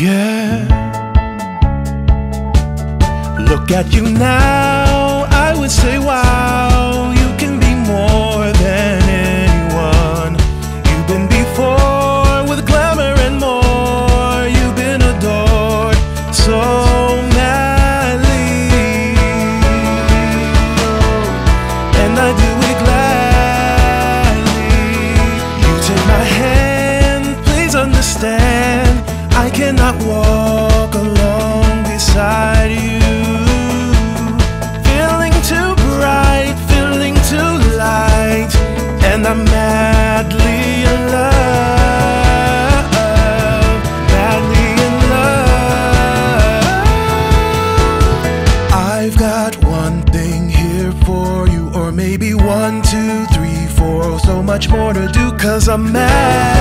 Yeah. Look at you now, I would say, wow, cannot walk along beside you. Feeling too bright, feeling too light, and I'm madly in love. Madly in love. I've got one thing here for you, or maybe one, two, three, four, so much more to do, cause I'm mad.